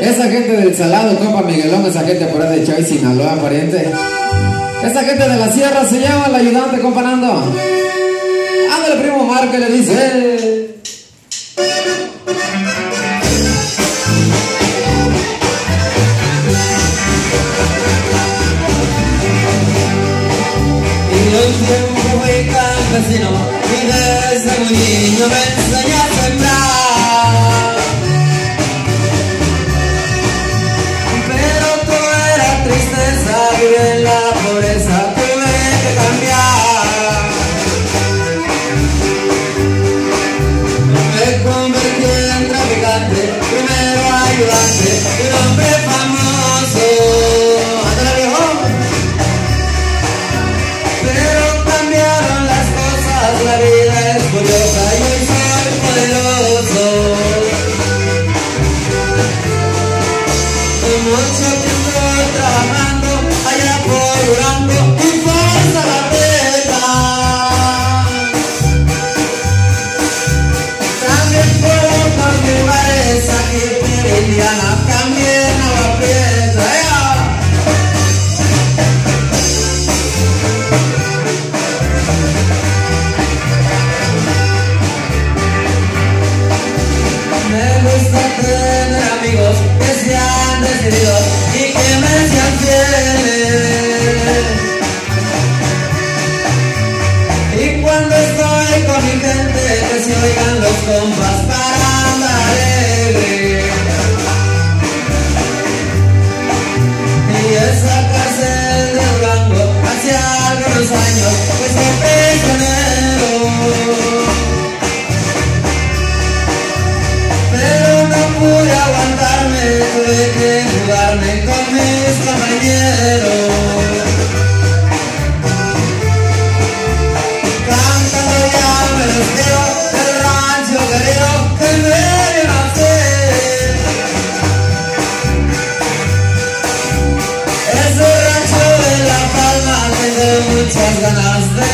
Esa gente del Salado, compa Miguelón, esa gente por ahí de Chay, Sinaloa, pariente. Esa gente de la sierra se llama el ayudante, compa Nando. Ándale, primo Marco, le dice. Y hoy tiempo fui campesino y desde muy niño me enseñé a sembrar. Ayudante, un hombre famoso. Pero cambiaron las cosas, la vida es curiosa y hoy soy poderoso. Mucho y que me sean. Y cuando estoy con mi gente, que se oigan los compas para andar. ciągle nas